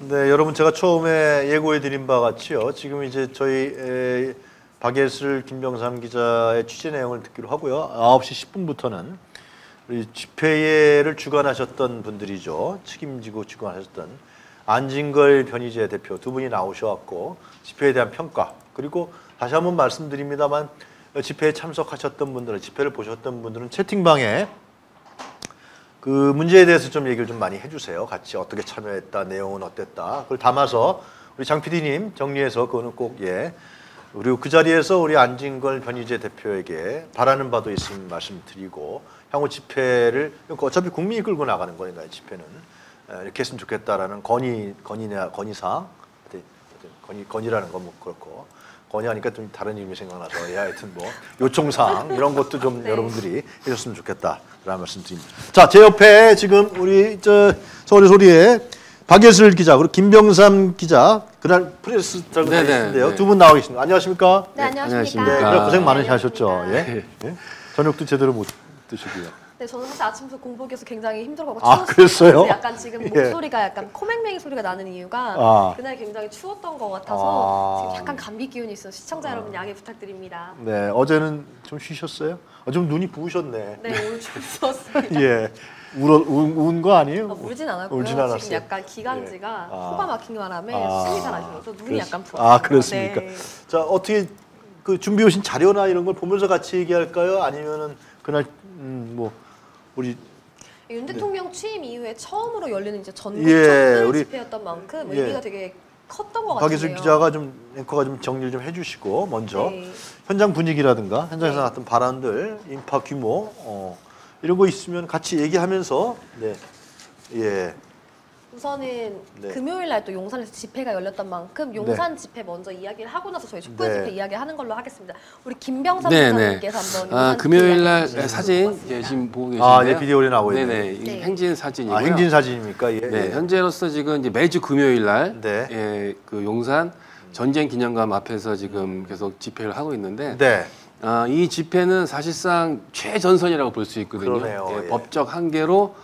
네, 여러분 제가 처음에 예고해 드린 바 같이요. 지금 이제 저희 에, 박예슬 김병삼 기자의 취재 내용을 듣기로 하고요. 9시 10분부터는 우리 집회를 주관하셨던 분들이죠. 책임지고 주관하셨던 안진걸 변희재 대표 두 분이 나오셔갖고 집회에 대한 평가 그리고 다시 한번 말씀드립니다만 집회에 참석하셨던 분들은 집회를 보셨던 분들은 채팅방에 그 문제에 대해서 좀 얘기를 좀 많이 해주세요. 같이 어떻게 참여했다, 내용은 어땠다. 그걸 담아서 우리 장 PD님 정리해서 그거는 꼭 예. 그리고 그 자리에서 우리 안진걸 변희재 대표에게 바라는 바도 있으면 말씀드리고 향후 집회를 어차피 국민이 끌고 나가는 거니까요. 집회는 이렇게 했으면 좋겠다라는 건의 건의나 건의사항 건의 건의라는 건 뭐 그렇고 건의하니까 좀 다른 이름이 생각나서 예, 하여튼 뭐 요청사항 이런 것도 좀 네. 여러분들이 해줬으면 좋겠다 라는 말씀 드립니다. 자, 제 옆에 지금 우리 저 서울의 소리에 박예슬 기자 그리고 김병삼 기자 그날 프레스 들고 계신데요. 두 분 나와 계십니다. 안녕하십니까? 네, 안녕하십니까? 네, 고생 많으셨죠. 예. 예. 저녁도 제대로 못 드시고요. 네, 저는 사실 아침부터 공복에서 굉장히 힘들어가고 아, 그랬어요? 약간 지금 예. 목소리가 약간 코맹맹이 소리가 나는 이유가 아. 그날 굉장히 추웠던 것 같아서 아. 지금 약간 감기 기운이 있어 시청자 아. 여러분 양해 부탁드립니다. 네, 어제는 좀 쉬셨어요? 어, 좀 눈이 부으셨네. 네, 오늘 좀 부었습니다. 예. 울어 운 거 아니에요? 어, 울진 않았고요. 울진 않았어요. 지금 약간 기관지가 예. 아. 코가 막힌 바람에 아. 숨이 잘 안 쉬어서 눈이 그랬, 약간 부었어요. 아, 그렇습니까? 네. 자, 어떻게 그 준비해 오신 자료나 이런 걸 보면서 같이 얘기할까요? 아니면은 그날 음, 뭐 우리 윤 대통령 네. 취임 이후에 처음으로 열리는 이제 전국 예, 우리 집회였던 만큼 예. 의미가 되게 컸던 것 같아요. 박예슬 기자가 좀 앵커가 좀 정리를 좀 해주시고 먼저 네. 현장 분위기라든가 현장에서 네. 나왔던 발언들, 인파 규모 어, 이런 거 있으면 같이 얘기하면서 네, 예. 우선은 네. 금요일 날 또 용산에서 집회가 열렸던 만큼 용산 네. 집회 먼저 이야기를 하고 나서 저희 촛불 네. 집회 이야기하는 걸로 하겠습니다. 우리 김병삼 네, 네. 기자님께서 한번 아, 금요일 날 사진 예, 지금 보고 계신데요. 아, 네, 비디오에 나오고 있네요. 네네, 네. 행진 사진이고요. 아, 행진 사진입니까? 예, 네, 예. 현재로서 지금 이제 매주 금요일 날 네. 예, 그 용산 전쟁 기념관 앞에서 지금 계속 집회를 하고 있는데 네. 아, 이 집회는 사실상 최전선이라고 볼 수 있거든요. 예, 예. 법적 한계로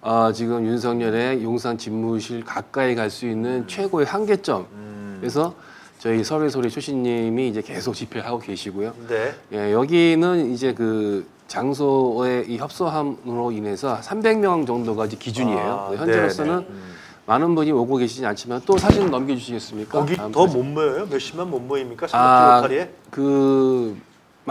어, 지금 윤석열의 용산 집무실 가까이 갈 수 있는 음. 최고의 한계점. 음. 그래서 저희 서울 소리 초신님이 이제 계속 집회를 하고 계시고요. 네. 예, 여기는 이제 그 장소의 이 협소함으로 인해서 300명 정도가 이제 기준이에요. 아, 현재로서는 네, 네. 음. 많은 분이 오고 계시지 않지만 또 사진 넘겨주시겠습니까? 거기 더 못 모여요? 몇십만 못 모입니까? 아, 그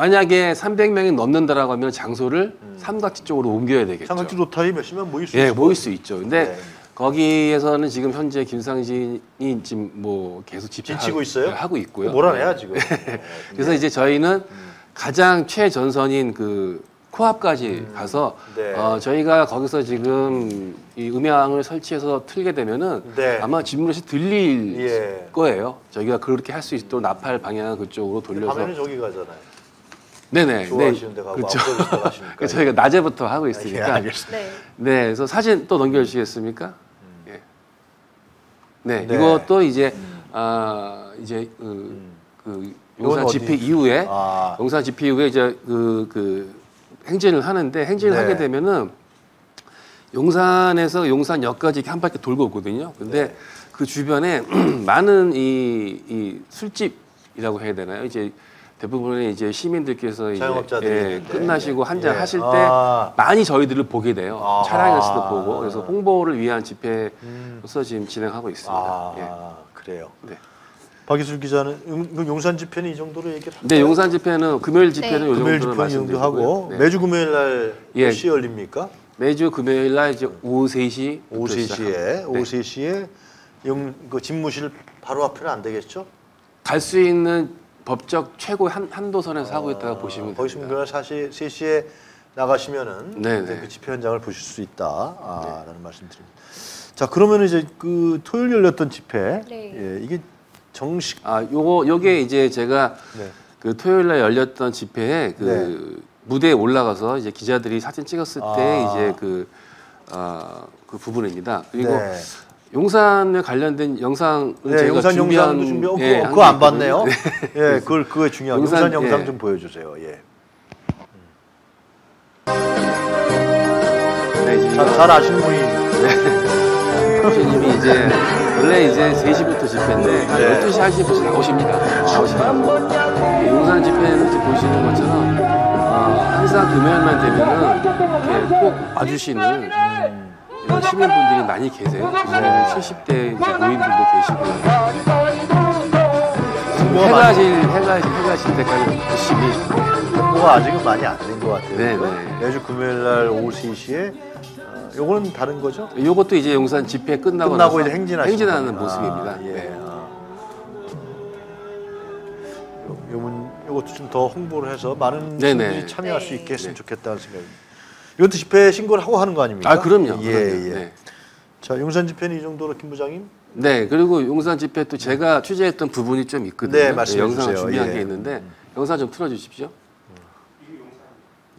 만약에 300명이 넘는다라고 하면 장소를 음. 삼각지 쪽으로 옮겨야 되겠죠. 삼각지 로타리 몇십명 모일 수 예, 모일 수 있죠. 근데 네. 거기에서는 지금 현재 김상진이 지금 뭐 계속 집치고 있어요? 하고 있고요. 몰아내야 지금. 네. 그래서 이제 저희는 음. 가장 최전선인 그 코앞까지 음. 가서 네. 어, 저희가 거기서 지금 이 음향을 설치해서 틀게 되면은 네. 아마 집무릇이 들릴 예. 거예요. 저희가 그렇게 할 수 있도록 나팔 방향을 그쪽으로 돌려서. 밤에는 저기 가잖아요. 네네. 좋아하시는 데 가고 그렇죠. 그 저희가 낮에부터 하고 있으니까. 아, 예, 알겠습니다. 네. 네. 그래서 사진 또 넘겨주시겠습니까? 음. 예. 네, 네, 이것도 이제 음. 아 이제 그, 음. 그 용산 집회 이후에 아. 용산 집회 이후에 이제 그, 그 행진을 하는데 행진을 네. 하게 되면은 용산에서 용산역까지 한 바퀴 돌고 오거든요. 근데 네. 그 주변에 많은 이, 이 술집이라고 해야 되나요? 이제 대부분의 이제 시민들께서 이제 예, 끝나시고 한잔 예. 하실 때 아. 많이 저희들을 보게 돼요. 아. 차량에서도 보고 그래서 홍보를 위한 집회로서 음. 지금 진행하고 있습니다. 아. 예. 그래요. 네. 박기술 기자는 용, 용산 집회는 이 정도로 얘기를? 네, 용산 집회는 금요일 집회는 네. 요 금요일 집회는 정도 하고 네. 매주 금요일 날 예. 시 열립니까? 매주 금요일 날 이제 오후 3시 오후 3시에 오후 3시에 용, 그 집무실 바로 앞에는 안 되겠죠? 갈 수 있는 법적 최고 한, 한도선에서 하고 있다고 아, 보시면 됩니다. 거기서 사실 3시에 나가시면은 그 집회 현장을 보실 수 있다라는 네. 말씀드립니다. 자 그러면 이제 그 토요일 열렸던 집회 네. 예, 이게 정식 아 요거 요게 이제 제가 네. 그 토요일 날 열렸던 집회에 그 네. 무대에 올라가서 이제 기자들이 사진 찍었을 때 아. 이제 그, 어, 그 부분입니다. 그리고 네. 용산에 관련된 영상을 네, 제가 영상 준비한 준비하고 예, 그거 안 봤네요. 네. 예, 그걸 그거 중요한 용산, 용산 영상 예. 좀 보여주세요. 예. 네, 잘, 잘 아시는 분이. 네. 교수님이 이제 원래 이제 3시부터 집회인데 한 네. 12시, 1시부터 나오십니다. 나오시면 용산 집회는 지금 보시는 것처럼 어, 항상 금요일만 되면은 이렇게 꼭 와주시는 이런 시민분들이 많이 계세요. 요즘에는 70대 이제 노인들도 계시고 해가 질 해가 해가 질 때까지 열심히 홍보가 아직은 많이 안 된 것 같아요. 네, 네. 매주 금요일 날 오후 3시에 어, 요거는 다른 거죠? 요것도 이제 용산 집회 끝나고, 끝나고 이제 행진하시는 행진하는 거구나. 모습입니다. 아, 예. 네. 아. 요, 요것도 좀 더 홍보를 해서 많은 네네. 분들이 참여할 수 네. 있게 했으면 네. 좋겠다는. 이 것도 집회 신고를 하고 하는 거 아닙니까? 아 그럼요. 예, 그럼요. 예. 네. 자, 용산 집회는 이 정도로 김 부장님? 네, 그리고 용산 집회 또 제가 취재했던 부분이 좀 있거든요. 네, 말씀해 영상을 주세요. 준비한 예. 게 있는데 영상 좀 틀어주십시오.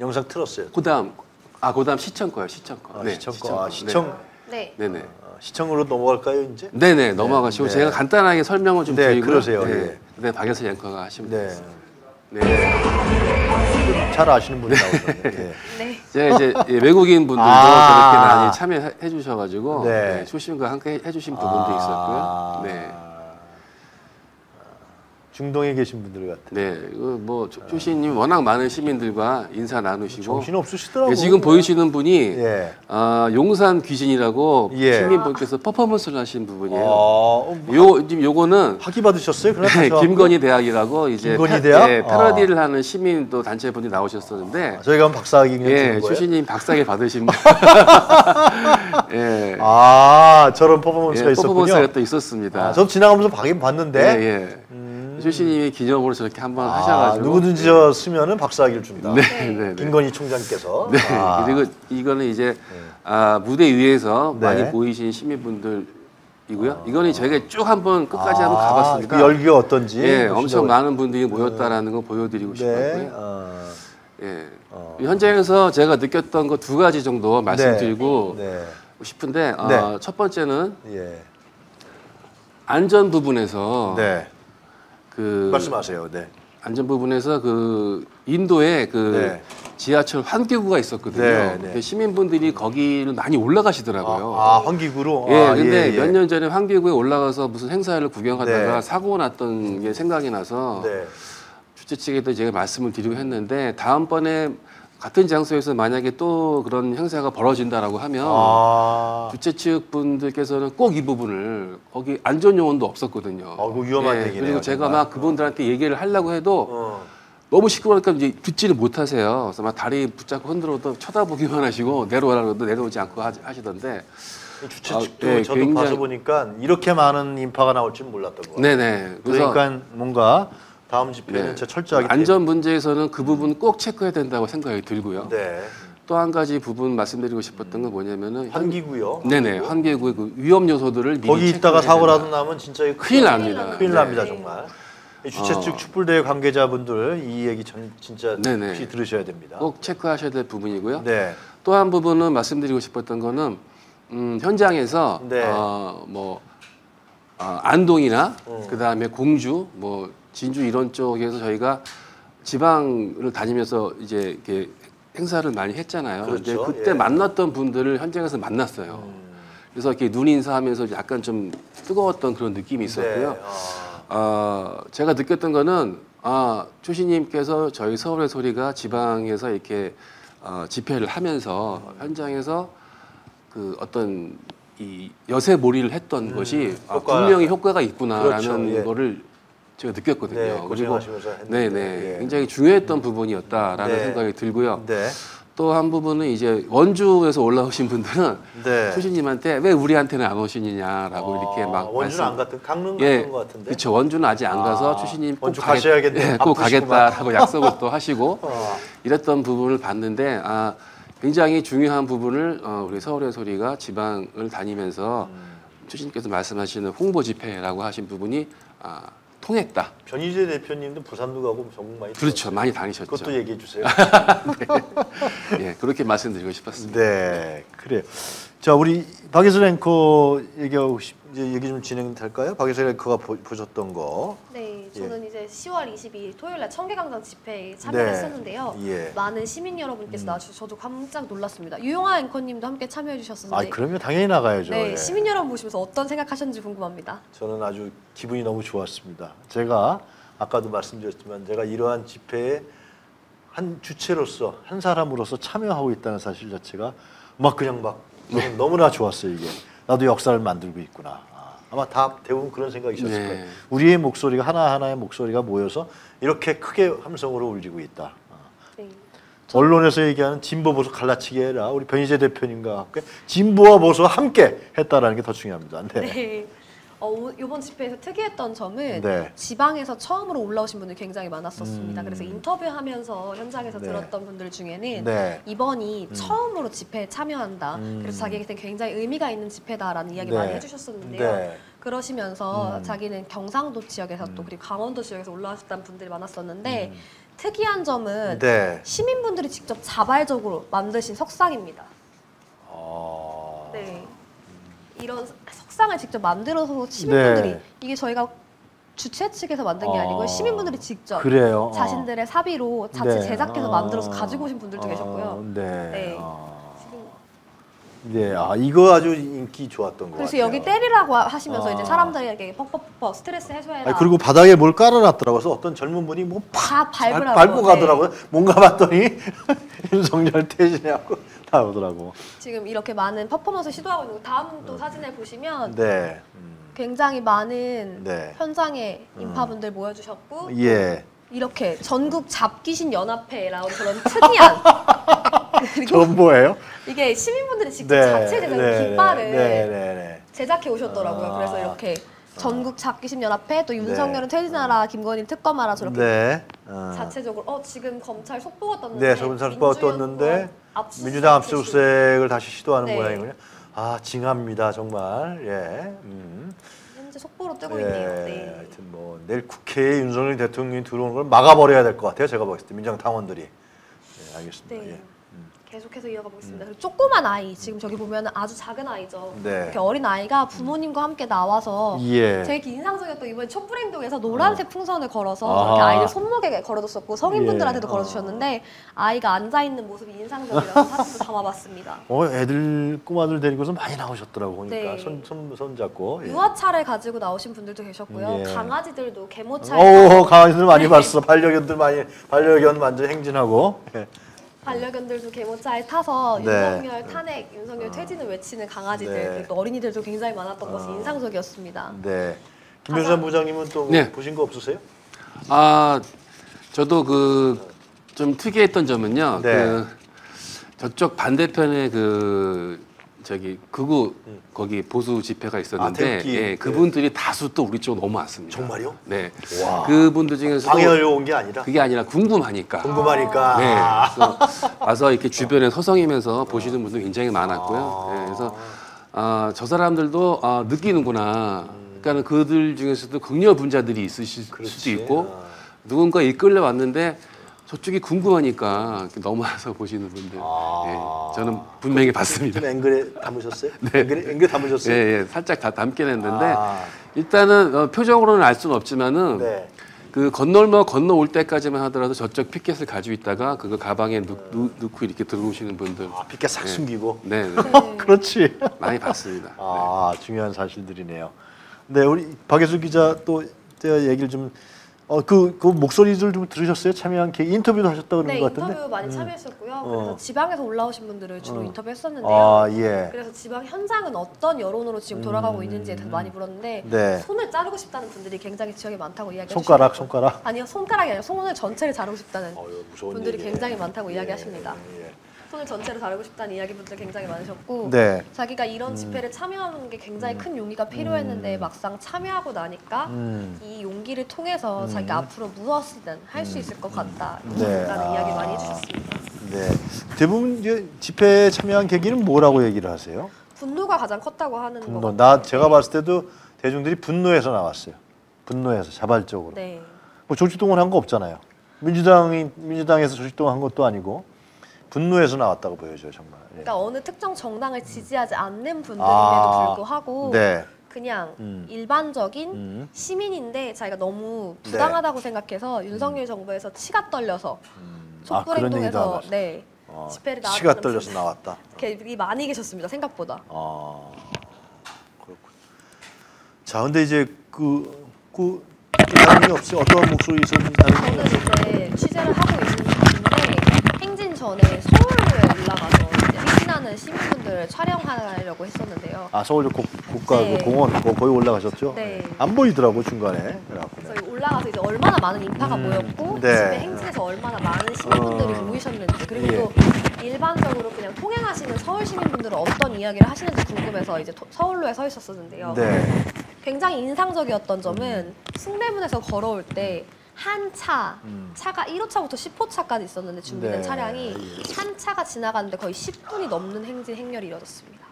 영상 틀었어요. 그다음 아 그다음 시청 거요, 시청 거. 아, 네, 시청 거. 아, 거. 시청 네. 네, 네. 어, 시청으로 넘어갈까요, 이제? 네, 네, 넘어가시고 네. 제가 간단하게 설명을 좀 네, 드리고 그러세요. 네, 예. 네, 박예서 앵커가 하시면 네. 되겠습니다. 네. 잘 아시는 분이 나오셨네요. 예. 네. 제가 이제 예, 외국인 분들도 아. 저렇게 많이 참여해 주셔가지고 네. 네, 초심과 함께 해주신 부분도 아. 있었고요. 네. 중동에 계신 분들 같아요. 네, 이거 뭐 조- 조시님 워낙 많은 시민들과 인사 나누시고 정신 없으시더라고요. 예, 지금 보이시는 분이 예. 아, 용산 귀신이라고 예. 시민분께서 퍼포먼스를 하신 부분이에요. 어, 뭐요 지금 요거는 학위 받으셨어요? 네, 김건희 대학이라고 이제 김건희 패- 대학? 예, 패러디를 하는 시민도 단체 분이 나오셨었는데 저희가 한번 박사학위 예? 추신님 박사학위 받으신 분. 예. 아, 저런 퍼포먼스가 예, 있었군요. 퍼포먼스가 또 있었습니다. 아, 저 지나가면서 박인 봤는데 예, 예. 추신님이 기념으로 저렇게 한번 아, 하셔가지고 누구든지 저 쓰면은 박사학위를 준다. 네, 네, 네. 김건희 총장께서. 네. 아, 그리고 이거는 이제 아, 무대 위에서 네. 많이 보이신 시민분들이고요. 이거는 저희가 쭉 한번 끝까지 한번 아, 가봤습니다. 그 열기가 어떤지. 예, 보시려고 엄청 많은 분들이 모였다라는 거 보여드리고 네. 싶었고요. 어, 예. 어. 현장에서 제가 느꼈던 거 두 가지 정도 말씀드리고 네. 싶은데 어, 네. 첫 번째는 예. 안전 부분에서 네. 그 말씀하세요. 네. 안전 부분에서 그 인도에 그 네. 지하철 환기구가 있었거든요. 네, 네. 근데 시민분들이 거기를 많이 올라가시더라고요. 아, 아, 환기구로. 예, 아, 근데 예, 예. 몇년 전에 환기구에 올라가서 무슨 행사를 구경하다가 네. 사고 났던 게 생각이 나서 네. 주최 측에도 제가 말씀을 드리고 했는데 다음번에 같은 장소에서 만약에 또 그런 행사가 벌어진다라고 하면 아, 주최 측 분들께서는 꼭 이 부분을 거기 안전 요원도 없었거든요. 아, 그거 위험한 예, 얘기네요, 그리고 제가 정말. 막 그분들한테 얘기를 하려고 해도 어. 너무 시끄러우니까 이제 듣지를 못하세요. 그래서 막 다리 붙잡고 흔들어도 쳐다보기만 하시고 내려오라고 해도 내려오지 않고 하- 하시던데. 이 주최 아, 측도 예, 저도 굉장히- 봐서 보니까 이렇게 많은 인파가 나올 줄 몰랐던 거예요. 네네. 그래서 그러니까 뭔가 다음 집회는 네. 철저하게 안전 문제에서는 그 부분 꼭 체크해야 된다고 생각이 들고요. 네. 또한 가지 부분 말씀드리고 싶었던 건 뭐냐면은 현- 환기구요. 네네 환계구의 그 위험 요소들을 거기 있다가 사고라도. 나면 진짜 큰일 납니다. 큰일 네. 납니다 정말. 이 주최 어. 측 촛불대회 관계자분들 이 얘기 전, 진짜 네네. 혹시 들으셔야 됩니다. 꼭 체크하셔야 될 부분이고요. 네. 또 한 부분은 말씀드리고 싶었던 거는 음, 현장에서 네. 어, 뭐 어, 안동이나 음. 그 다음에 공주, 뭐 진주 이런 쪽에서 저희가 지방을 다니면서 이제 이렇게 행사를 많이 했잖아요. 근데 그렇죠. 그때 예. 만났던 분들을 현장에서 만났어요. 음. 그래서 이렇게 눈 인사하면서 약간 좀 뜨거웠던 그런 느낌이 있었고요. 네. 아, 어, 제가 느꼈던 거는 아, 초시님께서 저희 서울의 소리가 지방에서 이렇게 어, 집회를 하면서 현장에서 그 어떤 이 여세 몰이를 했던 것이 아, 음, 효과. 분명히 효과가 있구나라는 그렇죠, 예. 거를 제가 느꼈거든요. 네, 그리고 고생하시면서. 네네 예. 굉장히 중요했던 부분이었다라는 네. 생각이 들고요. 네. 또 한 부분은 이제 원주에서 올라오신 분들은 네. 초시님한테 왜 우리한테는 안 오시느냐라고 이렇게 막 아, 원주는 말씀- 안 갔던 강릉 예, 갔던 것 같은데. 그렇죠. 원주는 아직 안 가서 아, 추신님 꼭 원주 가겠, 가셔야겠네. 예, 꼭. 가겠다라고 약속을 또 하시고 어. 이랬던 부분을 봤는데 아 굉장히 중요한 부분을 어, 우리 서울의 소리가 지방을 다니면서 음. 추신님께서 말씀하시는 홍보 집회라고 하신 부분이 아, 통했다. 변희재 대표님도 부산도 가고 전국 많이 그렇죠. 많이 들었어요. 다니셨죠. 그것도 얘기해 주세요. 예, 그렇게 말씀드리고 싶었습니다. 네, 그래요. 자, 우리 박예슬 앵커 얘기하고 싶, 이제 얘기 좀 진행될까요? 박예슬 앵커가 보, 보셨던 거. 네, 저는 이제 10월 22일 토요일 날 청계광장 집회에 참여했었는데요. 네. 예. 많은 시민 여러분께서 음. 나와주셔서 저도 깜짝 놀랐습니다. 유영아 앵커님도 함께 참여해 주셨었는데. 아, 그러면 당연히 나가야죠. 네, 예. 시민 여러분 보시면서 어떤 생각하셨는지 궁금합니다. 저는 아주 기분이 너무 좋았습니다. 제가 아까도 말씀드렸지만 제가 이러한 집회에 한 주체로서 한 사람으로서 참여하고 있다는 사실 자체가 막 그냥 막 너무나 좋았어요 이게 나도 역사를 만들고 있구나 아마 다 대부분 그런 생각이셨을 네. 거예요. 우리의 목소리가 하나하나의 목소리가 모여서 이렇게 크게 함성으로 울리고 있다. 네. 언론에서 얘기하는 진보 보수 갈라치기 해라. 우리 변희재 대표님과 함께 진보와 보수와 함께 했다라는 게 더 중요합니다. 네. 네. 어, 이번 집회에서 특이했던 점은 네. 지방에서 처음으로 올라오신 분들이 굉장히 많았었습니다. 음. 그래서 인터뷰하면서 현장에서 네. 들었던 분들 중에는 네. 이번이 음. 처음으로 집회에 참여한다. 음. 그래서 자기에게 굉장히 의미가 있는 집회다라는 이야기 많이 네. 해주셨었는데요. 네. 그러시면서 음. 자기는 경상도 지역에서 또 음. 그리고 강원도 지역에서 올라왔던 분들이 많았었는데 음. 특이한 점은 네. 시민분들이 직접 자발적으로 만드신 석상입니다. 어... 네. 이런 석상을 직접 만들어서 시민분들이 네. 이게 저희가 주최 측에서 만든 게 아니고 아, 시민분들이 직접 그래요? 자신들의 사비로 자체 네. 제작해서 만들어서 가지고 오신 분들도 아, 계셨고요. 네. 네. 아. 네, 아 이거 아주 인기 좋았던 거 그래서 같아요. 여기 때리라고 하시면서 아. 이제 사람들에게 퍽퍽퍽 스트레스 해소해라. 아니, 그리고 바닥에 뭘 깔아놨더라고요. 그래서 어떤 젊은 분이 뭐팍 밟고 가더라고요. 네. 뭔가 봤더니 윤석열 퇴진하고 나오더라고. 지금 이렇게 많은 퍼포먼스 시도하고 있는 거 다음 또 음. 사진을 보시면 네. 음. 굉장히 많은 네. 현장에 음. 인파분들 모여주셨고 예. 이렇게 전국 잡귀신 연합회라는 그런 특이한 전 뭐예요? 이게 시민분들이 직접 네. 자체 제작 네, 네, 깃발을 네, 네, 제작해 오셨더라고요. 아. 그래서 이렇게 전국 잡기심 연합회 또 윤석열은 네. 퇴진하라 김건희 특검하라 저렇게 네. 어. 자체적으로 어 지금 검찰 속보가 떴는데 네, 검찰 속보가 떴는데 민주당 압수수색을 다시 시도하는 네. 모양이군요. 아 징합니다 정말. 예. 음. 현재 속보로 뜨고 예. 있네요. 네. 하여튼 뭐 내일 국회에 윤석열 대통령이 들어오는 걸 막아버려야 될 것 같아요. 제가 봤을 때 민주당 당원들이. 네, 알겠습니다. 네. 예. 계속해서 이어가 보겠습니다. 음. 조그만 아이 지금 저기 보면 아주 작은 아이죠. 네. 이렇게 어린 아이가 부모님과 함께 나와서 예. 되게 인상적이었던 이번 촛불 행동에서 노란색 어. 풍선을 걸어서 아. 이렇게 아이들 손목에 걸어줬었고 성인분들한테도 예. 걸어주셨는데 아이가 앉아 있는 모습이 인상적이라서 사진도 담아봤습니다. 어 애들 꼬마들 데리고서 많이 나오셨더라고 보니까 네. 손, 손, 손 잡고 예. 유아차를 가지고 나오신 분들도 계셨고요. 예. 강아지들도 개모차. 오 강아지들 많이 네. 봤어. 반려견들 많이 반려견 완전 행진하고. 예. 반려견들도 개모차에 타서 네. 윤석열 탄핵, 윤석열 어. 퇴진을 외치는 강아지들, 네. 그리고 또 어린이들도 굉장히 많았던 것이 어. 인상적이었습니다. 네. 김효산 부장님은 또 네. 보신 거 없으세요? 아, 저도 그 좀 특이했던 점은요. 네. 그 저쪽 반대편에 그 저기 극우 음. 거기 보수 집회가 있었는데 아, 예, 네. 그분들이 다수 또 우리 쪽으로 넘어왔습니다. 정말요? 네. 와. 그분들 중에서 방해하려고 온게 아니라 그게 아니라 궁금하니까. 궁금하니까. 네. 그래서 와서 이렇게 주변에 서성이면서 보시는 분들 굉장히 많았고요. 아. 네, 그래서 아, 저 사람들도 아, 느끼는구나. 그러니까 그들 중에서도 극렬 분자들이 있으실 그렇지. 수도 있고 아. 누군가 이끌려 왔는데 저쪽이 궁금하니까 넘어와서 보시는 분들. 아 예, 저는 분명히 봤습니다. 앵글에 담으셨어요? 네. 앵글에, 앵글에 담으셨어요? 예, 예, 살짝 다 담긴 했는데 아 일단은 어, 표정으로는 알 수는 없지만은 네. 그 건널머 건너올 때까지만 하더라도 저쪽 피켓을 가지고 있다가 그거 가방에 넣, 고 이렇게 들어오시는 분들. 아, 피켓 싹 예. 숨기고. 네. 네. 그렇지. 많이 봤습니다. 아, 네. 중요한 사실들이네요. 네, 우리 박예수 기자 또 제가 얘기를 좀 어, 그, 그 목소리들 좀 들으셨어요? 참여한 게 인터뷰도 하셨다고 그런 네, 것 같은데? 인터뷰 많이 음. 참여했었고요. 어. 그래서 지방에서 올라오신 분들을 주로 어. 인터뷰했었는데요. 아, 예. 그래서 지방 현장은 어떤 여론으로 지금 돌아가고 음. 있는지에 대해서 많이 물었는데 네. 손을 자르고 싶다는 분들이 굉장히 지역에 많다고 이야기하시고 손가락, 손가락? 아니요, 손가락이 아니라 손을 전체를 자르고 싶다는 어, 분들이 얘기네. 굉장히 많다고 예. 이야기하십니다. 예. 손을 전체로 다루고 싶다는 이야기분들 굉장히 많으셨고 네. 자기가 이런 음. 집회를 참여하는 게 굉장히 큰 용기가 필요했는데 음. 막상 참여하고 나니까 음. 이 용기를 통해서 음. 자기가 앞으로 무엇이든 할 수 있을 것 같다라는 네. 이야기 많이 해주셨습니다. 네. 대부분 이제 집회에 참여한 계기는 뭐라고 얘기를 하세요? 분노가 가장 컸다고 하는 분노. 거. 나 제가 봤을 때도 대중들이 분노해서 나왔어요. 분노해서 자발적으로. 네. 뭐 조직동원 한 거 없잖아요. 민주당이 민주당에서 조직동원 한 것도 아니고 분노에서 나왔다고 보여져요 정말. 예. 그러니까 어느 특정 정당을 지지하지 않는 분들임에도 아, 불구하고 네. 그 그냥 음. 일반적인 음. 시민인데 자기가 너무 네. 부당하다고 네. 생각해서 윤석열 음. 정부에서 치가 떨려서 음. 촛불행동에서 아, 네 어, 집회를 나왔 치가 떨려서 나왔다. 이 많이 계셨습니다 생각보다. 아 그렇군. 자, 근데 이제 그, 그 다른 없이 어떤 목소리 있었는지 저는 이제 취재를 하고 있는데 행진 전에 서울에 올라가서 신나는 시민분들 촬영하려고 했었는데요. 아 서울 국, 국가 네. 그 공원 거, 거기 올라가셨죠? 네. 안 보이더라고 중간에. 그래서 올라가서 이제 얼마나 많은 인파가 음, 모였고 네. 집에 행진에서 얼마나 많은 시민분들이 어. 모이셨는지 그리고 예. 또 일반적으로 그냥 통행하시는 서울 시민분들은 어떤 이야기를 하시는지 궁금해서 이제 서울로에 서 있었었는데요. 네. 굉장히 인상적이었던 점은 음. 숭례문에서 걸어올 때 한 차, 음. 차가 1호차부터 10호차까지 있었는데 준비된 네. 차량이 예. 한 차가 지나가는데 거의 10분이 넘는 행진 행렬이 이어졌습니다.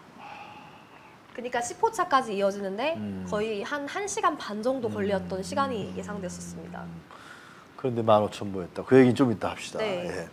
그러니까 10호차까지 이어지는데 음. 거의 한 1시간 반 정도 걸렸던 음. 시간이 예상됐었습니다. 그런데 15,000보였다. 그 얘기는 좀 이따 합시다. 네. 예.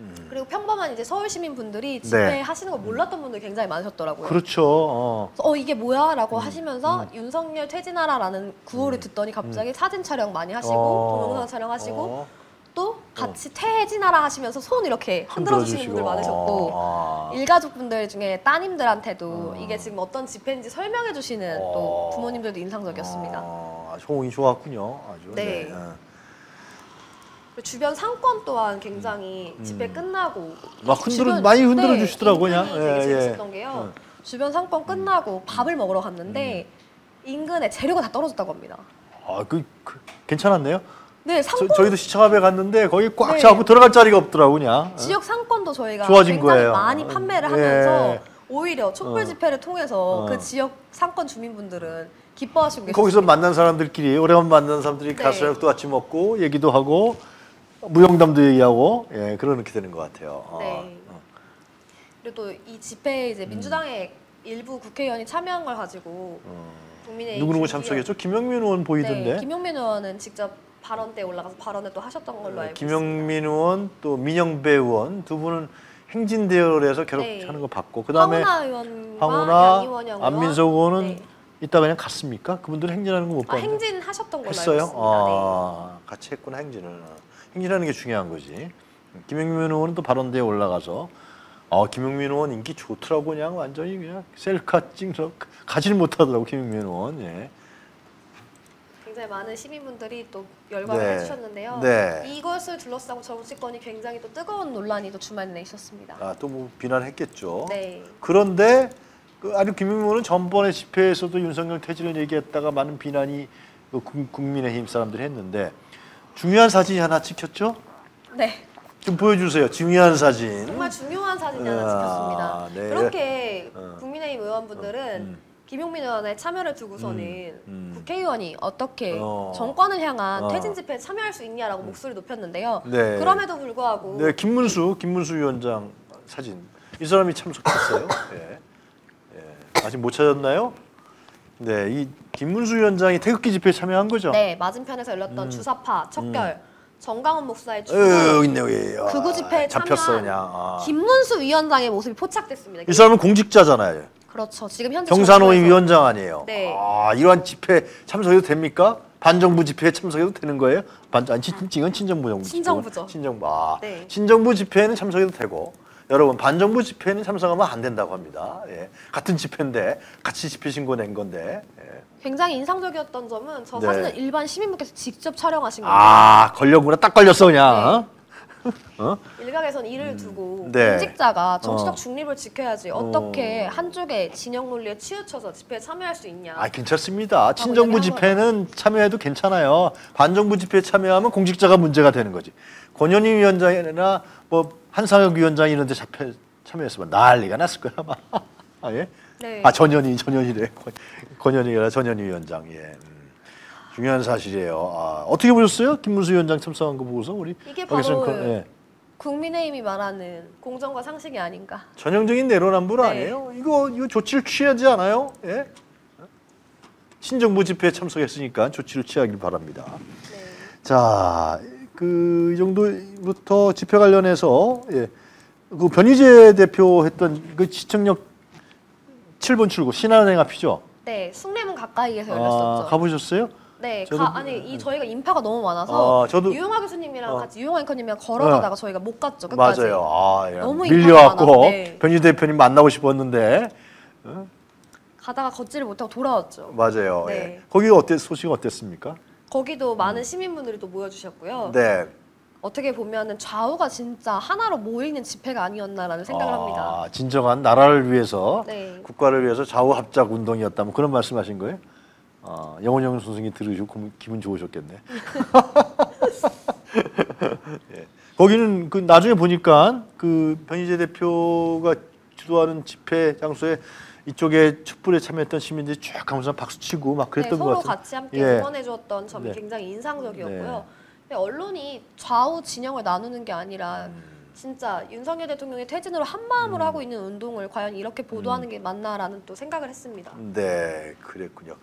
음. 그리고 평범한 이제 서울 시민 분들이 집회하시는 네. 거 몰랐던 분들 굉장히 많으셨더라고요. 그렇죠. 어, 어 이게 뭐야라고 음. 하시면서 음. 윤석열 퇴진하라라는 구호를 음. 듣더니 갑자기 음. 사진 촬영 많이 하시고 어. 동영상 촬영하시고 어. 또 같이 어. 퇴진하라 하시면서 손 이렇게 흔들어 주시는 분들 많으셨고 아. 일가족 분들 중에 따님들한테도 아. 이게 지금 어떤 집회인지 설명해 주시는 또 어. 부모님들도 인상적이었습니다. 아, 호응이 좋았군요. 아주. 네. 네. 주변 상권 또한 굉장히 음. 집회 끝나고 막 흔들어 주변, 많이 흔들어 네, 주시더라고 그냥. 되게 예, 재밌었던 게요. 예. 주변 상권 끝나고 밥을 먹으러 갔는데 음. 인근에 재료가 다 떨어졌다고 합니다. 아, 그, 그 괜찮았네요. 네, 상권 저, 희도 시청 앞에 갔는데 거기 꽉 네. 차고 들어갈 자리가 없더라고 그냥. 지역 상권도 저희가 좋아진 굉장히 거예요. 많이 판매를 하면서 예. 오히려 촛불 어. 집회를 통해서 어. 그 지역 상권 주민분들은 기뻐하시고 계십니다. 거기서 만난 사람들끼리 오래간 만난 사람들이 네. 가서녁도 같이 먹고 얘기도 하고 무용담도 얘기하고 예 그렇게 되는 것 같아요. 아, 네. 어. 그리고 또이 집회에 이제 민주당의 음. 일부 국회의원이 참여한 걸 가지고 어. 국민의 누구 누구 참석했죠? 김영민 의원 보이던데. 네, 김영민 의원은 직접 발언 때 올라가서 발언을 또 하셨던 걸로 알고 김영민 의원 또 민영배 의원 두 분은 행진 대열에서 계속 네. 하는 거 봤고 그다음에 황운하 의원과 안민석 의원은 네. 이따 그냥 갔습니까? 그분들 행진하는 거 못 봤는데. 아, 행진 하셨던 걸로 했어요? 알고 있습니다. 아, 네. 같이 했구나 행진을. 행진하는 게 중요한 거지. 김영민 의원은 또 발언대에 올라가서 어, 김영민 의원 인기 좋더라고 그냥 완전히 그냥 셀카 찍서 가지를 못하더라고 김영민 의원. 예. 굉장히 많은 시민분들이 또 열광을 네. 해주셨는데요. 네. 이것을 둘러싸고 정치권이 굉장히 또 뜨거운 논란이 또 주말 내 있었습니다. 아, 또 뭐 비난했겠죠. 네. 그런데 그 아니 김영민 의원은 전번에 집회에서도 윤석열 퇴진을 얘기했다가 많은 비난이 그 국민의힘 사람들이 했는데 중요한 사진이 하나 찍혔죠? 네. 좀 보여주세요. 중요한 사진. 정말 중요한 사진이 하나 찍혔습니다. 네. 그렇게 어. 국민의힘 의원분들은 음. 김용민 의원의 참여를 두고서는 음. 음. 국회의원이 어떻게 어. 정권을 향한 어. 퇴진 집회에 참여할 수 있냐라고 목소리 높였는데요. 네. 그럼에도 불구하고 네, 김문수 김문수 위원장 사진 이 사람이 참석했어요. 예. 예. 아직 못 찾았나요? 네, 이 김문수 위원장이 태극기 집회에 참여한 거죠? 네, 맞은편에서 열렸던 음. 주사파 척결 음. 정강원 목사의 어, 있네, 예. 극우 집회에 참여한 아. 김문수 위원장의 모습이 포착됐습니다. 이 사람은 공직자잖아요. 그렇죠. 지금 현재 경산호위 위원장 아니에요. 네. 아, 이러한 집회 참석해도 됩니까? 반정부 집회에 참석해도 되는 거예요? 반, 아니, 친, 이건 친정부 정부 친정부죠. 친정부. 아, 네. 친정부 집회에는 참석해도 되고 여러분 반정부 집회는 참석하면 안 된다고 합니다. 예. 같은 집회인데 같이 집회 신고 낸 건데. 예. 굉장히 인상적이었던 점은 저 네. 사진은 일반 시민분께서 직접 촬영하신 거예요. 아 걸렸구나 딱 걸렸어 그냥. 네. 어? 일각에선 이를 음. 두고 네. 공직자가 정치적 어. 중립을 지켜야지 어떻게 어. 한쪽의 진영 논리에 치우쳐서 집회에 참여할 수 있냐. 아 괜찮습니다. 친정부 집회는 참여해도 괜찮아요. 반정부 집회에 참여하면 공직자가 문제가 되는 거지. 권현희 위원장이나 뭐 한상혁 위원장 이런 데 잡혀 참여했으면 난리가 났을 거야 아마. 아, 예? 네. 아 전현희 전현희래 권현희가 전현희 위원장 예. 음. 중요한 사실이에요. 아, 어떻게 보셨어요? 김문수 위원장 참석한 거 보고서 우리 이게 바로 그, 예. 국민의힘이 말하는 공정과 상식이 아닌가. 전형적인 내로남불 네. 아니에요? 이거 이거 조치를 취하지 않아요? 예? 신정부 집회에 참석했으니까 조치를 취하길 바랍니다. 네. 자, 그 정도부터 집회 관련해서 예. 그 변희재 대표 했던 그 시청역 7번 출구 신한은행 앞이죠. 네, 숭례문 가까이에서 열렸었죠. 아, 가보셨어요? 네, 가, 아니 이 저희가 인파가 너무 많아서 아, 저도 유영아 교수님이랑 어. 같이 유영아 앵커님이랑 걸어가다가 네. 저희가 못 갔죠. 끝까지. 맞아요. 아, 예. 너무 밀려갖고 네. 변희 대표님 만나고 싶었는데 어? 가다가 걷지를 못하고 돌아왔죠. 맞아요. 네. 예. 거기 어땠 소식 어땠습니까? 거기도 많은 시민분들이 또 모여주셨고요. 네. 어떻게 보면은 좌우가 진짜 하나로 모이는 집회가 아니었나라는 생각을 아, 합니다. 진정한 나라를 위해서 네. 국가를 위해서 좌우 합작 운동이었다면 그런 말씀하신 거예요? 아, 영원영 선생님 들으시고 기분 좋으셨겠네. 예. 거기는 그 나중에 보니까 그 변희재 대표가 주도하는 집회 장소에 이쪽에 촛불에 참여했던 시민들이 쭉 하면서 박수 치고 막 그랬던 네, 것 같아요. 서로 같이 함께 예. 응원해 주었던 점이 네. 굉장히 인상적이었고요. 네. 언론이 좌우 진영을 나누는 게 아니라 음. 진짜 윤석열 대통령의 퇴진으로 한 마음으로 음. 하고 있는 운동을 과연 이렇게 보도하는 음. 게 맞나라는 또 생각을 했습니다. 네, 그랬군요.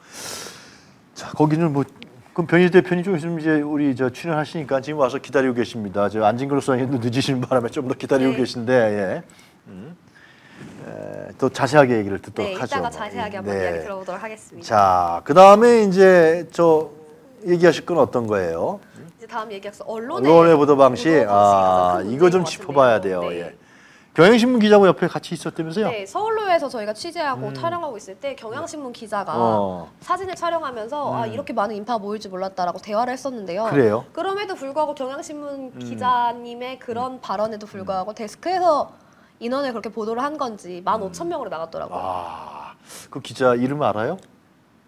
자, 거기는 뭐 그럼 변희 대표님 좀 있으면 이제 우리 저 출연하시니까 지금 와서 기다리고 계십니다. 저 안진 그로서는 늦으시는 바람에 좀 더 기다리고 네. 계신데 예. 음. 또 자세하게 얘기를 듣도록 네, 하죠. 이따가 자세하게 한번 네. 이야기 들어보도록 하겠습니다. 자, 그 다음에 이제 저 얘기하실 건 어떤 거예요? 이제 다음 얘기할 언론의, 언론의 보도 방식. 아, 이거 좀 짚어봐야 돼요. 네. 예. 경향신문 기자고 옆에 같이 있었다면서요? 네, 서울로에서 저희가 취재하고 음. 촬영하고 있을 때 경향신문 기자가 어. 사진을 촬영하면서 아, 음. 아 이렇게 많은 인파가 모일 줄 몰랐다라고 대화를 했었는데요. 그래요? 그럼에도 불구하고 경향신문 음. 기자님의 그런 음. 발언에도 불구하고 데스크에서 인원을 그렇게 보도를 한 건지 15,000명으로 나갔더라고요. 아, 그 기자 이름 알아요?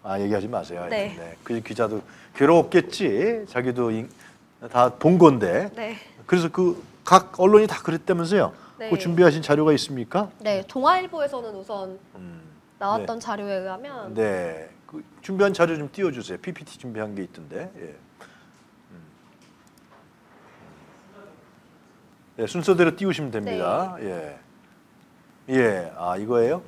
아 얘기하지 마세요. 네. 네. 그 기자도 괴로웠겠지. 자기도 다 본 건데. 네. 그래서 그 각 언론이 다 그랬다면서요? 네. 그 준비하신 자료가 있습니까? 네, 동아일보에서는 우선 음. 나왔던 네. 자료에 의하면 네, 그 준비한 자료 좀 띄워주세요. PPT 준비한 게 있던데. 예. 음. 네, 순서대로 띄우시면 됩니다. 네. 예. 예, 아 이거예요?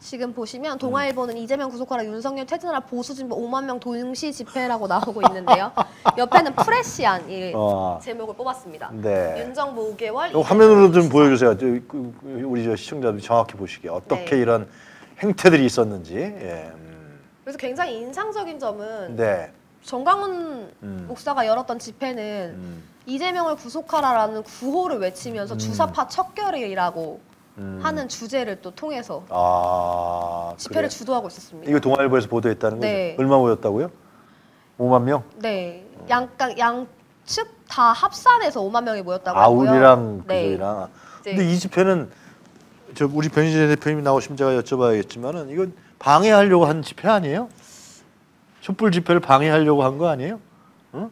지금 보시면 동아일보는 음. 이재명 구속하라 윤석열 퇴진하라 보수진보 5만 명 동시 집회라고 나오고 있는데요. 옆에는 프레시안 이 어. 제목을 뽑았습니다. 네. 윤정부 5개월. 화면으로 좀 보여주세요. 그, 우리 저 시청자들 정확히 보시게 어떻게 네. 이런 행태들이 있었는지. 예. 음. 그래서 굉장히 인상적인 점은 네. 정광훈 음. 목사가 열었던 집회는 음. 이재명을 구속하라라는 구호를 외치면서 음. 주사파 척결이라고 음. 하는 주제를 또 통해서 아, 집회를 그래. 주도하고 있었습니다. 이거 동아일보에서 보도했다는 네. 거죠? 얼마 모였다고요? 5만 명? 네. 양각 양측 다 합산해서 5만 명이 모였다고 아, 우리랑 네. 그거랑. 근데 이 집회는 저 우리 변희재 대표님이 나오시면 제가 여쭤봐야겠지만은 이건 방해하려고 한 집회 아니에요? 촛불 집회를 방해하려고 한 거 아니에요? 응?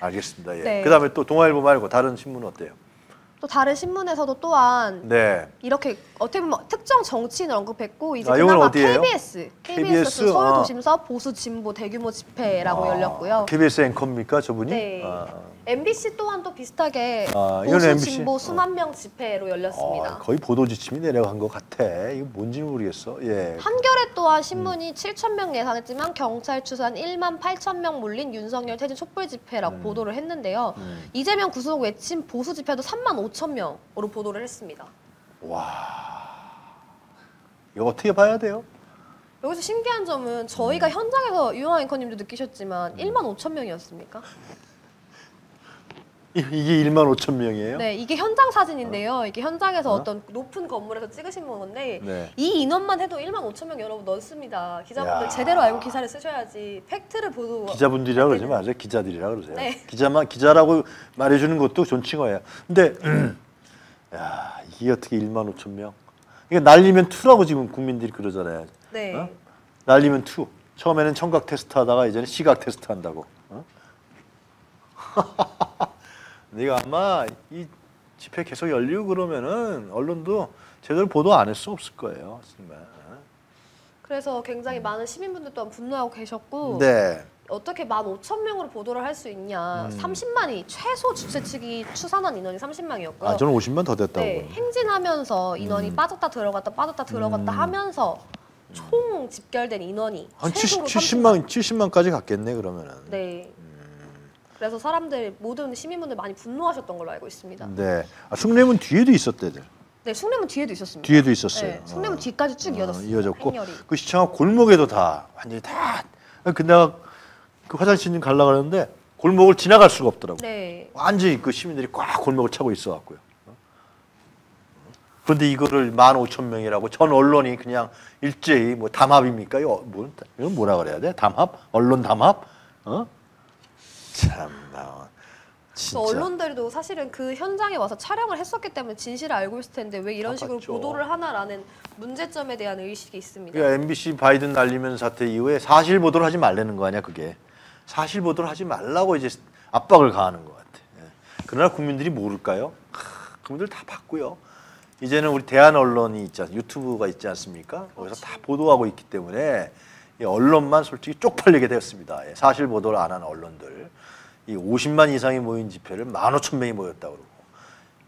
알겠습니다. 예. 네. 그다음에 또 동아일보 말고 다른 신문 어때요? 또 다른 신문에서도 또한 네. 이렇게 어떻게 보면 특정 정치인을 언급했고 이제 아, 그나마 어디예요? KBS, KBS 서울 아. 도심서 보수 진보 대규모 집회라고 아, 열렸고요. KBS 앵커입니까 저분이? 네. 아. MBC 또한 또 비슷하게 아, 보수? 진보 수만 명 집회로 열렸습니다. 아, 거의 보도 지침이 내려간 것 같아. 이거 뭔지 모르겠어. 예. 한겨레 또한 신문이 음. 7천 명 예상했지만 경찰 추산 1만 8천 명 몰린 윤석열 퇴진 촛불 집회라고 음. 보도를 했는데요. 음. 이재명 구속 외친 보수 집회도 3만 5천 명으로 보도를 했습니다. 와, 이거 어떻게 봐야 돼요? 여기서 신기한 점은 저희가 음. 현장에서 유영 앵커님도 느끼셨지만 1만 음. 5천 명이었습니까? 이게 1만 5천 명이에요? 네, 이게 현장 사진인데요. 이게 현장에서 어? 떤 높은 건물에서 찍으신 건데 네. 이 인원만 해도 1만 5천 명 여러분 넣습니다. 기자분들 야. 제대로 알고 기사를 쓰셔야지 팩트를 보도 기자분들이라고 그러지 마세요. 기자들이라 그러세요. 네. 기자만 기자라고 말해주는 것도 존칭어예요. 근데 야 이게 어떻게 1만 5천 명? 이게 날리면 two라고 지금 국민들이 그러잖아요. 네. 어? 날리면 two. 처음에는 청각 테스트 하다가 이제는 시각 테스트 한다고. 어? 네가 아마 이 집회 계속 열리고 그러면은 언론도 제대로 보도 안 할 수 없을 거예요. 정말. 그래서 굉장히 많은 시민분들 또한 분노하고 계셨고 네. 어떻게 15,000명으로 보도를 할 수 있냐. 음. 30만이 최소 주최 측이 추산한 인원이 30만이었고요. 아, 저는 50만 더 됐다고. 네, 행진하면서 인원이 음. 빠졌다 들어갔다 빠졌다 들어갔다 음. 하면서 총 집결된 인원이 한 70, 70만 70만까지 갔겠네 그러면은. 네. 그래서 사람들 모든 시민분들 많이 분노하셨던 걸로 알고 있습니다. 네. 아, 숭례문 뒤에도 있었대들. 네, 숭례문 뒤에도 있었습니다. 뒤에도 있었어요. 네, 숭례문 뒤까지 쭉 이어졌어요. 이어졌고 행렬이. 그 시청 골목에도 다 완전히 다. 그 내가 그 화장실 좀 가려고 하는데 골목을 지나갈 수가 없더라고. 네. 완전히 그 시민들이 꽉 골목을 차고 있어 갖고요. 그런데 이거를 만 오천 명이라고 전 언론이 그냥 일제히 뭐 담합입니까? 이거 뭐 이건 뭐라 그래야 돼? 담합? 언론 담합? 어? 참나. 진짜. 언론들도 사실은 그 현장에 와서 촬영을 했었기 때문에 진실을 알고 있을 텐데 왜 이런 식으로 똑같죠. 보도를 하나라는 문제점에 대한 의식이 있습니다. 그러니까 MBC 바이든 날리면 사태 이후에 사실 보도를 하지 말라는 거 아니야 그게 사실 보도를 하지 말라고 이제 압박을 가하는 것 같아. 예. 그러나 국민들이 모를까요? 하, 국민들 다 봤고요. 이제는 우리 대한 언론이 있지 않, 유튜브가 있지 않습니까? 거기서 다 보도하고 있기 때문에 이 언론만 솔직히 쪽팔리게 되었습니다. 예, 사실 보도를 안 하는 언론들. 이 50만 이상이 모인 집회를 15,000명이 모였다 그러고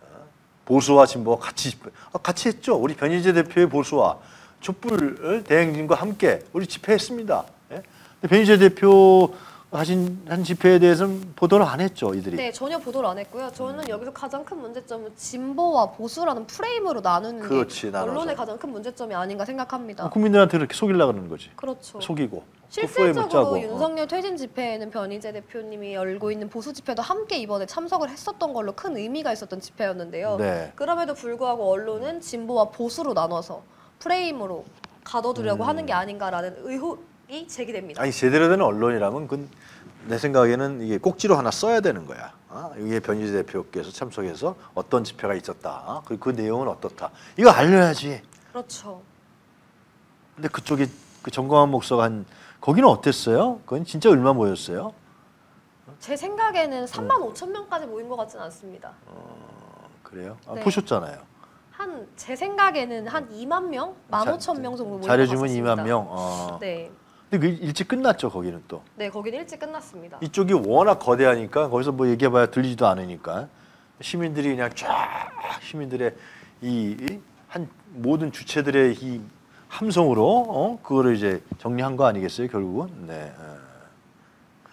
어? 보수와 진보가 같이 집회, 아, 같이 했죠. 우리 변희재 대표의 보수와 촛불 대행진과 함께 우리 집회했습니다. 예? 변희재 대표 하신 한 집회에 대해서는 보도를 안 했죠, 이들이. 네, 전혀 보도를 안 했고요. 저는 여기서 가장 큰 문제점은 진보와 보수라는 프레임으로 나누는 그렇지, 게. 언론의 가장 큰 문제점이 아닌가 생각합니다. 어, 국민들한테 그렇게 속이려고 그러는 거지. 그렇죠. 속이고. 실질적으로 어. 윤석열 퇴진 집회에는 변희재 대표님이 열고 있는 보수 집회도 함께 이번에 참석을 했었던 걸로 큰 의미가 있었던 집회였는데요. 네. 그럼에도 불구하고 언론은 진보와 보수로 나눠서 프레임으로 가둬두려고 음. 하는 게 아닌가라는 의혹 이 제기됩니다. 아니 제대로 된 언론이라면 그 내 생각에는 이게 꼭지로 하나 써야 되는 거야. 아, 여기에 변희재 대표께서 참석해서 어떤 집회가 있었다. 아, 그, 그 내용은 어떻다. 이거 알려야지. 그렇죠. 근데 그쪽이 그 정광환 목사가 한 거기는 어땠어요? 그건 진짜 얼마 모였어요? 제 생각에는 3만 5천 명까지 모인 것 같지는 않습니다. 어, 그래요? 아, 네. 보셨잖아요. 한 제 생각에는 한 2만 명, 1만 5천 명 정도 모인 것 잘해주면 같습니다. 2만 명. 어. 네, 근데 그 일찍 끝났죠 거기는 또. 네 거기는 일찍 끝났습니다. 이쪽이 워낙 거대하니까 거기서 뭐 얘기해봐야 들리지도 않으니까 시민들이 그냥 쫙 시민들의 이 한 모든 주체들의 이 함성으로 어 그거를 이제 정리한 거 아니겠어요 결국은 네 어.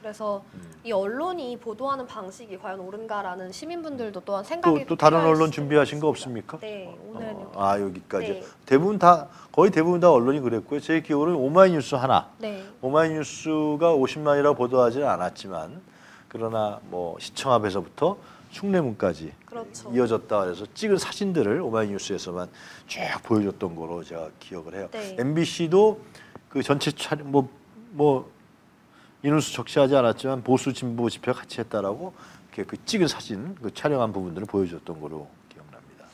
그래서 음. 이 언론이 보도하는 방식이 과연 옳은가라는 시민분들도 또한 생각이 또, 또 다른 언론 수 준비하신 거. 없습니까? 네, 오늘은 어, 아 여기까지 네. 대부분 다 거의 대부분 다 언론이 그랬고요 제 기억으로는 오마이뉴스 하나 네, 오마이뉴스가 50만이라고 보도하지는 않았지만 그러나 뭐 시청 앞에서부터 숭례문까지 그렇죠. 이어졌다 그래서 찍은 사진들을 오마이뉴스에서만 쭉 보여줬던 거로 제가 기억을 해요. 네. MBC도 그 전체 촬영 뭐뭐 인원수 적시하지 않았지만 보수 진보 집회 같이 했다라고 이렇게 그 찍은 사진 그 촬영한 부분들을 보여줬던 거로 기억납니다.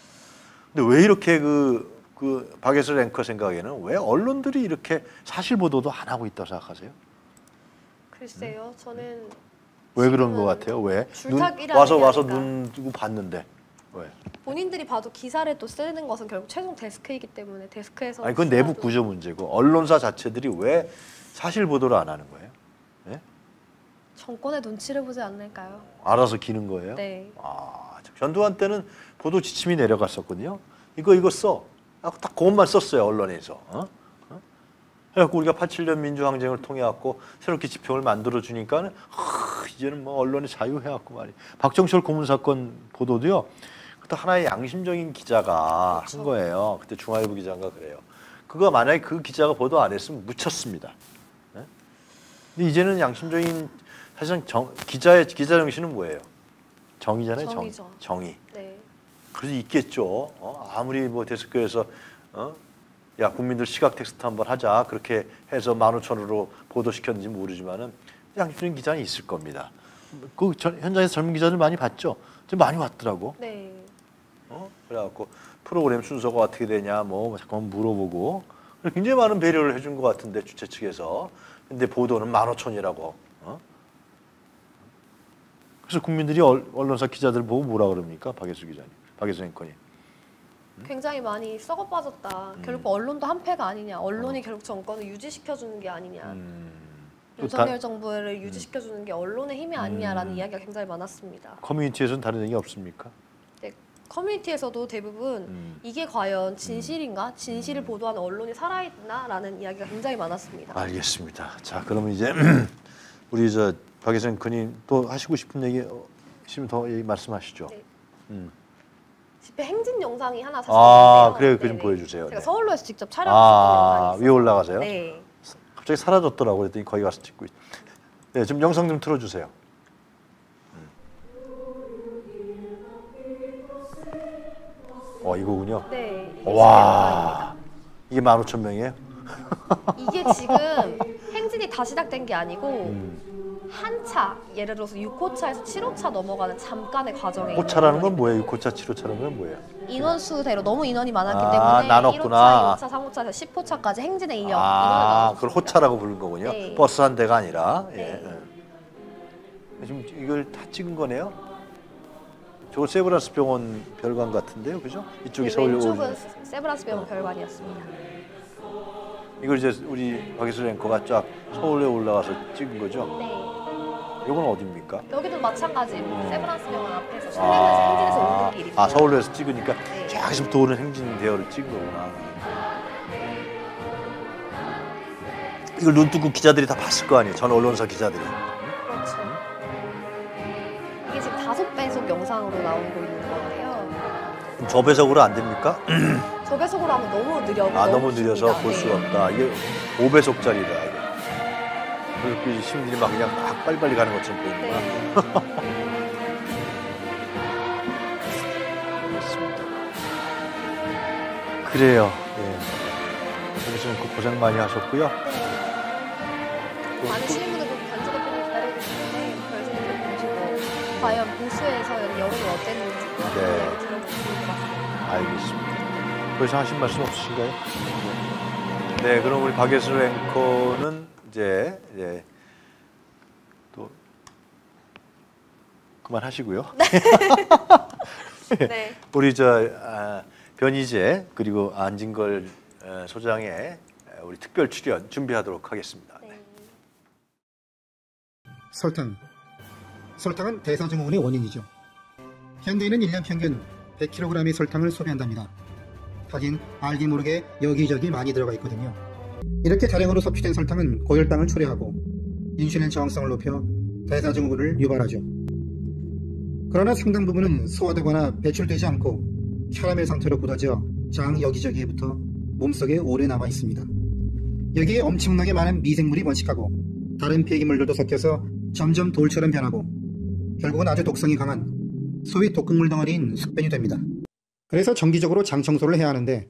근데 왜 이렇게 그, 그 박예슬 앵커 생각에는 왜 언론들이 이렇게 사실 보도도 안 하고 있다고 생각하세요? 글쎄요, 저는 왜 그런 것 같아요? 왜? 눈, 와서 게 와서. 눈 두고 봤는데 왜? 본인들이 봐도 기사를 또 쓰는 것은 결국 최종 데스크이기 때문에 데스크에서 아니 그건 내부 구조 문제고 언론사 자체들이 왜 사실 보도를 안 하는 거예요? 예? 정권의 눈치를 보지 않을까요? 알아서 기는 거예요? 네. 아, 저 전두환 때는 보도 지침이 내려갔었거든요. 이거 이거 써. 아, 딱 그것만 썼어요 언론에서. 어? 어? 그래갖고 우리가 87년 민주항쟁을 통해 갖고 새롭게 지평을 만들어 주니까는 아, 이제는 뭐 언론의 자유 해갖고 말이. 박정철 고문 사건 보도도요. 그때 하나의 양심적인 기자가 그렇죠. 한 거예요. 그때 중앙일보 기자인가 그래요. 그거 만약에 그 기자가 보도 안 했으면 묻혔습니다. 예? 근데 이제는 양심적인 사실상 정, 기자의 기자 정신은 뭐예요? 정의잖아요. 정, 정의죠. 정 의. 네. 그래도 있겠죠. 어? 아무리 뭐 데스크에서 어? 야 국민들 시각 텍스트 한번 하자 그렇게 해서 만 오천 원으로 보도시켰는지 모르지만은 양심적인 기자는 있을 겁니다. 그 전, 현장에서 젊은 기자들 많이 봤죠. 좀 많이 왔더라고. 네. 어? 그래갖고 프로그램 순서가 어떻게 되냐 뭐 잠깐 물어보고 굉장히 많은 배려를 해준 것 같은데 주최 측에서 근데 보도는 만 오천이라고 어? 그래서 국민들이 얼- 언론사 기자들 보고 뭐라 그럽니까 박예수 기자님 박예수 앵커님 굉장히 많이 썩어 빠졌다. 음. 결국 언론도 한패가 아니냐. 언론이 결국 정권을 유지시켜 주는 게 아니냐. 어. 음, 또 윤석열 다- 정부를 유지시켜 주는 게 언론의 힘이 아니냐라는 음. 이야기가 굉장히 많았습니다. 커뮤니티에서는 다른 얘기 없습니까? 네, 커뮤니티에서도 대부분 음. 이게 과연 진실인가? 진실을 보도하는 언론이 살아있나라는 이야기가 굉장히 많았습니다. 알겠습니다. 자 그러면 이제 우리 저 박예수 앵커님 또 하시고 싶은 얘기 어, 있으면 더 말씀하시죠. 네. 음. 집회 행진 영상이 하나 사실 아. 그래요. 그 좀. 보여주세요. 제가 네. 서울로에서 직접 촬영했던 아, 영상이 위에 올라가세요? 네. 갑자기 사라졌더라고 그랬더니 거기 가서 찍고 있. 네, 좀 영상 좀 틀어주세요. 어 이거군요. 네. 와 이게 15,000명이에요? 이게 지금 행진이 다 시작된 게 아니고 음. 한 차 예를 들어서 6호차에서 7호차 넘어가는 잠깐의 과정에 호차라는 있는 건 뭐예요? 6호차, 7호차라는 건 뭐예요? 인원수대로 너무 인원이 많았기 아, 때문에 나눴구나. 1호차, 2호차, 3호차에서 10호차까지 행진의 인력 아, 그걸. 호차라고 부르는 거군요. 네. 버스 한 대가 아니라. 예. 네. 예. 지금 이걸 다 찍은 거네요. 저거 세브란스 병원 별관 같은데요, 그죠? 이쪽이 네, 서울 왼쪽은 오는. 세브란스 병원 별관이었습니다. 이걸 이제 우리 박예슬 앵커가 쫙 서울에 올라가서 찍은 거죠. 네. 이건 어디입니까? 여기도 마찬가지 세브란스 병원 앞에서 설레면서 행진에서 오는 길입니다. 아 서울에서 찍으니까 네. 쫙 지금부터 오는 행진 대열을 찍은 거구나. 이걸 눈 뜨고 기자들이 다 봤을 거 아니에요. 전 언론사 기자들이. 그렇죠. 이게 지금 다섯 배속 영상으로 나오고 있는 건데요. 그럼 저배속으로 안 됩니까? 저배속으로 하면 너무 느려. 아 너무 느려서. 볼 네. 수가 없다. 이게 5배속짜리다. 이거. 그래서 그 시민들이 막 그냥 막 빨리빨리 가는 것처럼 보이는구나. 네. 그렇습니다. 그래요. 예. 여기서는 그 고생 많이 하셨고요. 많은 시민분들 변조 대표를 기다리고 계시는데 결승을 보시고 과연 보수에서 여론이 어땠는지 네. 들어보면 좋을 것 같습니다. 알겠습니다. 더 이상 하신 말씀 없으신가요? 네, 그럼 우리 박예슬 앵커는 이제 이제 또 그만하시고요. 네. 우리 저 아, 변희재 그리고 안진걸 어, 소장의 우리 특별 출연 준비하도록 하겠습니다. 네. 설탕. 설탕은 대사증후군의 원인이죠. 현대인은 1년 평균 100kg의 설탕을 소비한답니다. 하긴 알게 모르게 여기저기 많이 들어가 있거든요. 이렇게 다량으로 섭취된 설탕은 고혈당을 초래하고 인슐린 저항성을 높여 대사증후군을 유발하죠. 그러나 상당 부분은 소화되거나 배출되지 않고 캐러멜 상태로 굳어져 장 여기저기에 붙어 몸속에 오래 남아 있습니다. 여기에 엄청나게 많은 미생물이 번식하고 다른 폐기물들도 섞여서 점점 돌처럼 변하고 결국은 아주 독성이 강한 소위 독극물 덩어리인 숙변이 됩니다. 그래서 정기적으로 장 청소를 해야 하는데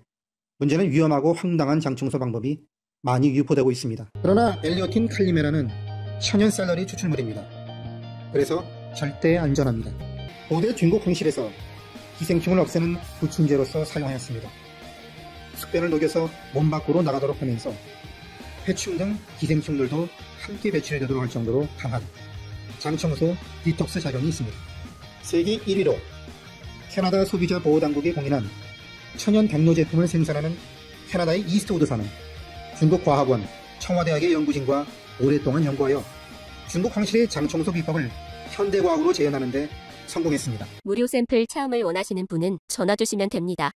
문제는 위험하고 황당한 장 청소 방법이 많이 유포되고 있습니다. 그러나 엘리오틴 칼리메라는 천연 샐러리 추출물입니다. 그래서 절대 안전합니다. 고대 중국 황실에서 기생충을 없애는 부충제로서 사용하였습니다. 숙변을 녹여서 몸 밖으로 나가도록 하면서 해충 등 기생충들도 함께 배출이 되도록 할 정도로 강한 장청소 디톡스 작용이 있습니다. 세계 1위로 캐나다 소비자 보호당국이 공인한 천연 당뇨 제품을 생산하는 캐나다의 이스트우드사는 중국 과학원 청와대학의 연구진과 오랫동안 연구하여 중국 황실의 장청소 비법을 현대과학으로 재현하는 데 성공했습니다. 무료 샘플 체험을 원하시는 분은 전화 주시면 됩니다.